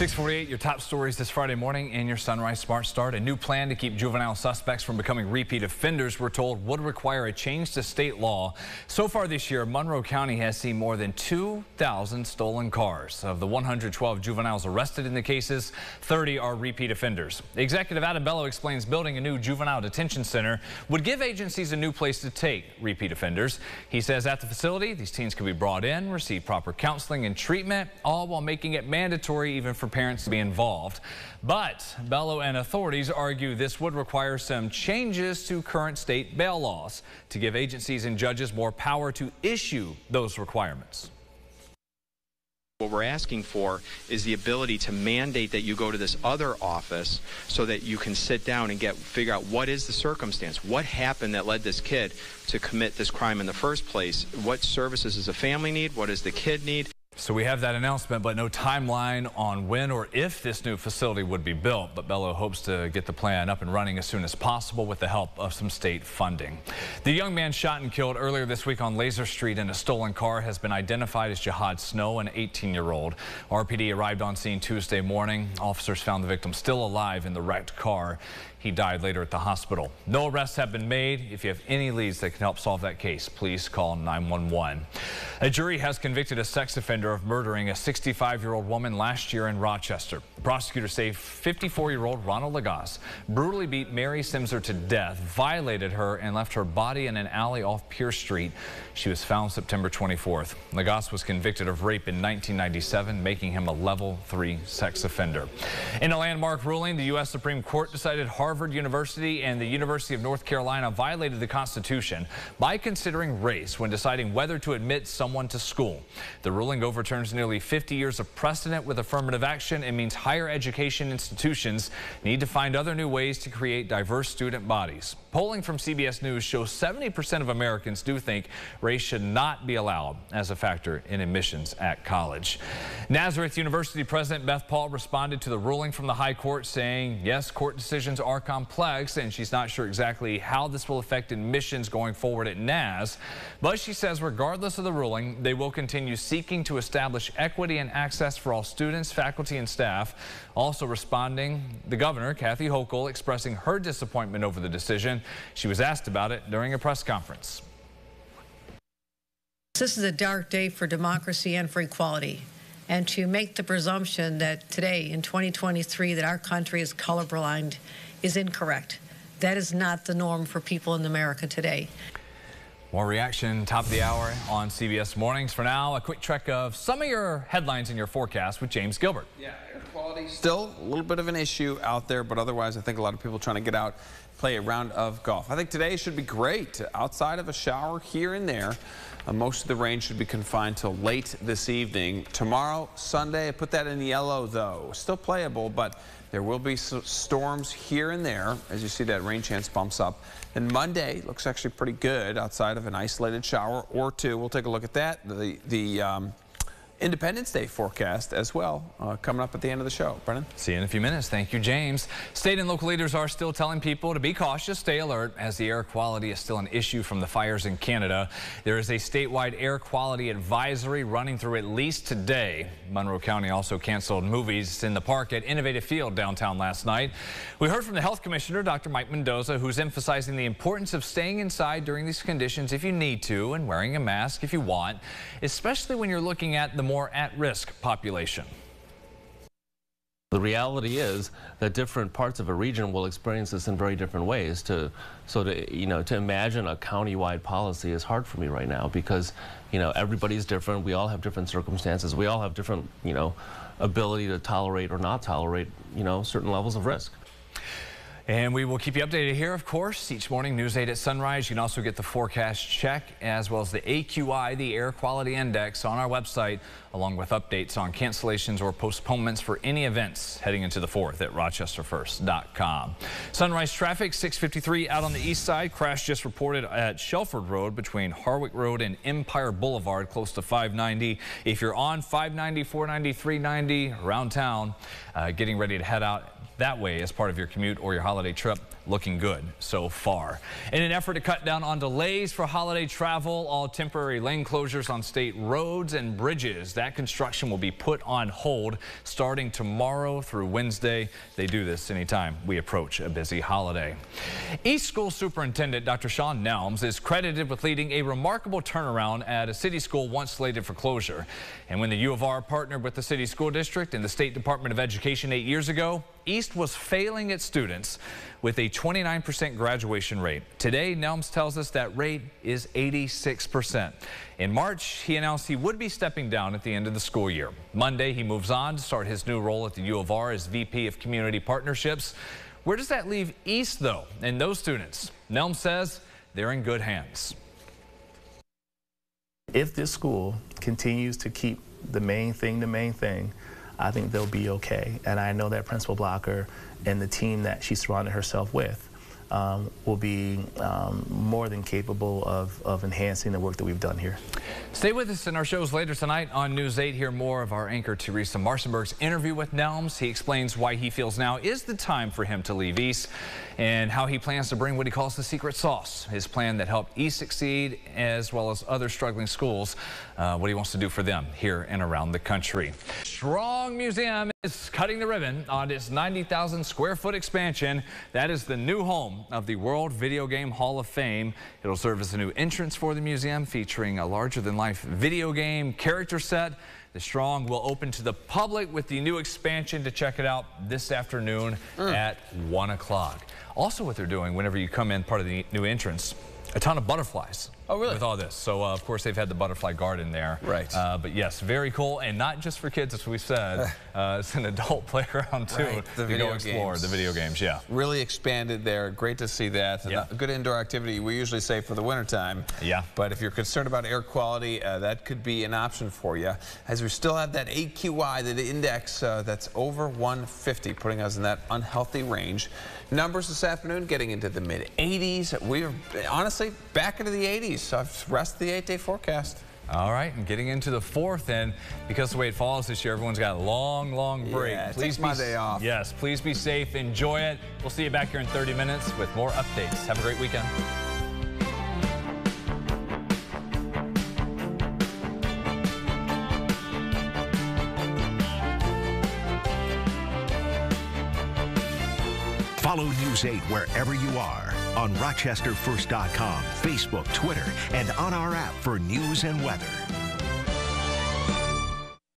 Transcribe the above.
648, your top stories this Friday morning in your Sunrise Smart Start. A new plan to keep juvenile suspects from becoming repeat offenders, we're told, would require a change to state law. So far this year, Monroe County has seen more than 2,000 stolen cars. Of the 112 juveniles arrested in the cases, 30 are repeat offenders. Executive Adam Bello explains building a new juvenile detention center would give agencies a new place to take repeat offenders. He says at the facility, these teens could be brought in, receive proper counseling and treatment, all while making it mandatory even for parents to be involved. But Bello and authorities argue this would require some changes to current state bail laws to give agencies and judges more power to issue those requirements. What we're asking for is the ability to mandate that you go to this other office so that you can sit down and get figure out what is the circumstance, what happened that led this kid to commit this crime in the first place, what services does the family need, what does the kid need. So we have that announcement, but no timeline on when or if this new facility would be built. But Bello hopes to get the plan up and running as soon as possible with the help of some state funding. The young man shot and killed earlier this week on Laser Street in a stolen car has been identified as Jihad Snow, an 18-year-old. RPD arrived on scene Tuesday morning. Officers found the victim still alive in the wrecked car. He died later at the hospital. No arrests have been made. If you have any leads that can help solve that case, please call 911. A jury has convicted a sex offender of murdering a 65-year-old woman last year in Rochester. Prosecutors say 54-year-old Ronald Lagasse brutally beat Mary Simser to death, violated her, and left her body in an alley off Pierce Street. She was found September 24th. Lagasse was convicted of rape in 1997, making him a level 3 sex offender. In a landmark ruling, the U.S. Supreme Court decided Harvard University and the University of North Carolina violated the Constitution by considering race when deciding whether to admit someone to school. The ruling overturns nearly 50 years of precedent with affirmative action and means higher education institutions need to find other new ways to create diverse student bodies. Polling from CBS News shows 70% of Americans do think race should not be allowed as a factor in admissions at college. Nazareth University President Beth Paul responded to the ruling from the High Court saying, yes, court decisions are complex and she's not sure exactly how this will affect admissions going forward at Naz. But she says regardless of the ruling, they will continue seeking to establish equity and access for all students, faculty, and staff. Also responding, the governor, Kathy Hochul, expressing her disappointment over the decision. She was asked about it during a press conference. This is a dark day for democracy and for equality. And to make the presumption that today, in 2023, that our country is colorblind is incorrect. That is not the norm for people in America today. More reaction, top of the hour on CBS Mornings. For now, a quick check of some of your headlines in your forecast with James Gilbert. Yeah, air quality still a little bit of an issue out there, but otherwise I think a lot of people trying to get out, play a round of golf. I think today should be great. Outside of a shower here and there, uh, most of the rain should be confined till late this evening. Tomorrow, Sunday, I put that in yellow though. Still playable, but there will be storms here and there. As you see, that rain chance bumps up. And Monday looks actually pretty good outside of an isolated shower or two. We'll take a look at that. The, the um, Independence Day forecast as well uh, coming up at the end of the show. Brennan? See you in a few minutes. Thank you, James. State and local leaders are still telling people to be cautious, stay alert, as the air quality is still an issue from the fires in Canada. There is a statewide air quality advisory running through at least today. Monroe County also canceled movies in the park at Innovative Field downtown last night. We heard from the health commissioner, Dr. Mike Mendoza, who's emphasizing the importance of staying inside during these conditions if you need to and wearing a mask if you want, especially when you're looking at the more at-risk population. The reality is that different parts of a region will experience this in very different ways. To, so to, you know, to imagine a county-wide policy is hard for me right now because, you know, everybody's different. We all have different circumstances. We all have different, you know, ability to tolerate or not tolerate, you know, certain levels of risk. And we will keep you updated here, of course, each morning, News 8 at sunrise. You can also get the forecast check as well as the AQI, the Air Quality Index, on our website, along with updates on cancellations or postponements for any events heading into the 4th at rochesterfirst.com. Sunrise traffic, 653 out on the east side. Crash just reported at Shelford Road between Harwick Road and Empire Boulevard, close to 590. If you're on 590, 490, 390 around town, uh, getting ready to head out that way as part of your commute or your holiday trip. Looking good so far. In an effort to cut down on delays for holiday travel, all temporary lane closures on state roads and bridges, that construction will be put on hold starting tomorrow through Wednesday. They do this anytime we approach a busy holiday. East School Superintendent Dr. Sean Nelms is credited with leading a remarkable turnaround at a city school once slated for closure. And when the U of R partnered with the city school district and the State Department of Education eight years ago, East was failing its students with a 29% graduation rate. Today, Nelms tells us that rate is 86%. In March, he announced he would be stepping down at the end of the school year. Monday, he moves on to start his new role at the U of R as VP of Community Partnerships. Where does that leave East, though, and those students? Nelms says they're in good hands. If this school continues to keep the main thing the main thing, I think they'll be okay. And I know that Principal Blocker and the team that she surrounded herself with um, will be um, more than capable of, of enhancing the work that we've done here. Stay with us in our shows later tonight on News 8. Hear more of our anchor Teresa Marcinburg's interview with Nelms. He explains why he feels now is the time for him to leave East and how he plans to bring what he calls the secret sauce, his plan that helped East succeed as well as other struggling schools, uh, what he wants to do for them here and around the country. Strong Museum is cutting the ribbon on its 90,000 square foot expansion. That is the new home of the World Video Game Hall of Fame. It'll serve as a new entrance for the museum featuring a larger than life video game character set. The Strong will open to the public with the new expansion to check it out this afternoon mm. at 1 o'clock. Also what they're doing whenever you come in part of the new entrance, a ton of butterflies. Oh, really? With all this. So, uh, of course, they've had the butterfly garden there. Right. Uh, but yes, very cool. And not just for kids, as we said. Uh, it's an adult playground, too. Right. The video go explore games. the video games, yeah. Really expanded there. Great to see that. Yeah. A good indoor activity we usually say for the wintertime. Yeah. But if you're concerned about air quality, uh, that could be an option for you. As we still have that AQI, the index uh, that's over 150, putting us in that unhealthy range. Numbers this afternoon getting into the mid 80s. We're honestly back into the 80s. So rest the eight day forecast. All right, and getting into the fourth, and because the way it falls this year, everyone's got a long, long break. Yeah, please my day off. Yes, please be safe, enjoy it. We'll see you back here in 30 minutes with more updates. Have a great weekend. Follow News 8 wherever you are on RochesterFirst.com, Facebook, Twitter, and on our app for news and weather.